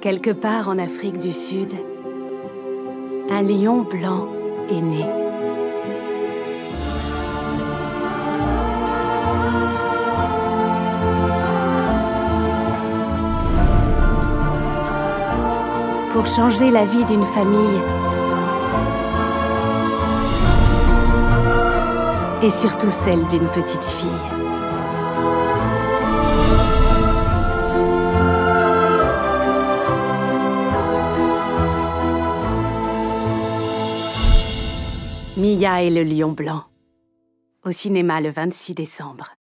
quelque part en Afrique du Sud, un lion blanc est né. Pour changer la vie d'une famille et surtout celle d'une petite fille. Mia et le lion blanc. Au cinéma le 26 décembre.